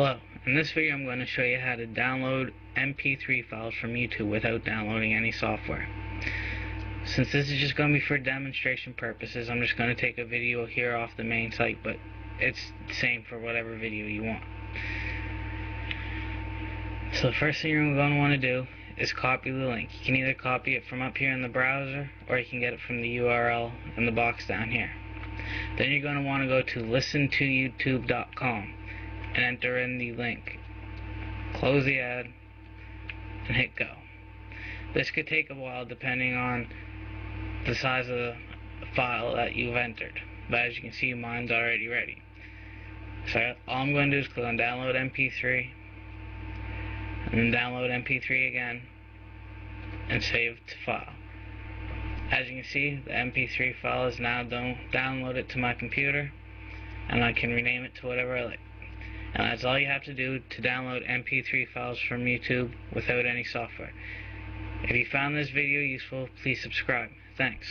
Hello, in this video I'm going to show you how to download MP3 files from YouTube without downloading any software. Since this is just going to be for demonstration purposes, I'm just going to take a video here off the main site, but it's the same for whatever video you want. So the first thing you're going to want to do is copy the link. You can either copy it from up here in the browser, or you can get it from the URL in the box down here. Then you're going to want to go to listentoyoutube.com and enter in the link. Close the ad and hit go. This could take a while depending on the size of the file that you've entered. But as you can see, mine's already ready. So all I'm going to do is click on download MP3 and then download MP3 again and save to file. As you can see, the MP3 file is now downloaded to my computer and I can rename it to whatever I like. And that's all you have to do to download MP3 files from YouTube without any software. If you found this video useful, please subscribe. Thanks.